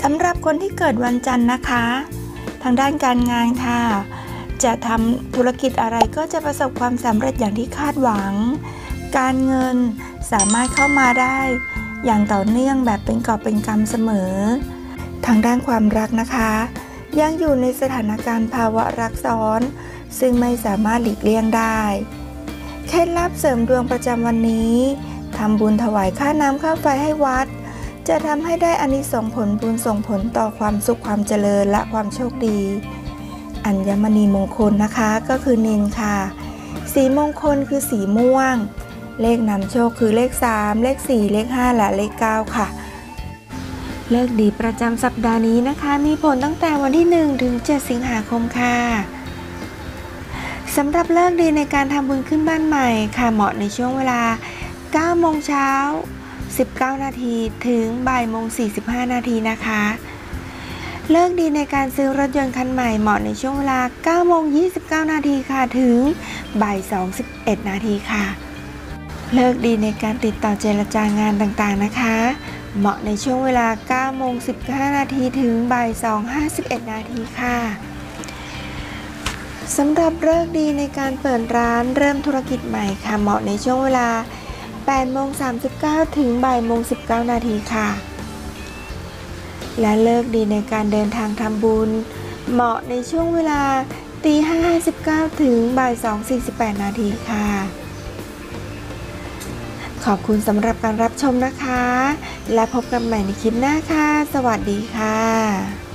สำหรับคนที่เกิดวันจันทร์นะคะ ทางด้านการงานค่ะ จะทำธุรกิจอะไรก็จะประสบความสำเร็จอย่างที่คาดหวัง การเงินสามารถเข้ามาได้ อย่างต่อเนื่องแบบเป็นกอบเป็นกำเสมอ ทางด้านความรักนะคะ ยังอยู่ในสถานการณ์ภาวะรักซ้อน ซึ่งไม่สามารถหลีกเลี่ยงได้เคล็ดลับเสริมดวงประจำวันนี้ทำบุญถวายค่าน้ำค่าไฟให้วัด จะทำให้ได้อานิสงส์ผลบุญส่งผลต่อความสุขความเจริญและความโชคดี อัญมณีมงคลนะคะก็คือเนนค่ะ สีมงคลคือสีม่วง เลขนำโชคคือเลข 3 เลข 4 เลข 5 และเลข 9 ค่ะ เลิกดีประจำสัปดาห์นี้นะคะ มีผลตั้งแต่วันที่ 1 ถึง 7 สิงหาคมค่ะสำหรับเลิกดีในการทำบุญขึ้นบ้านใหม่ค่ะเหมาะในช่วงเวลา9โมงเช้า 19 นาทีถึงบ่ายโมง 45 นาทีนะคะ เลิกดีในการซื้อรถยนต์คันใหม่เหมาะในช่วงเวลา9โมง 29 นาทีค่ะ ถึงบ่าย21นาทีค่ะ เลิกดีในการติดต่อเจรจางานต่างๆนะคะ เหมาะในช่วงเวลา9โมง 15 นาทีถึงบ่าย2 51 นาทีค่ะสำหรับเลิกดีในการเปิดร้านเริ่มธุรกิจใหม่ค่ะ เหมาะในช่วงเวลา 8โมง39 ถึงบ่ายโมง19 นาทีค่ะ และเลิกดีในการเดินทางทำบุญ เหมาะในช่วงเวลาตี5.59 ถึงบ่าย2.48 นาทีค่ะ ขอบคุณสำหรับการรับชมนะคะ และพบกันใหม่ในคลิปหน้าค่ะ สวัสดีค่ะ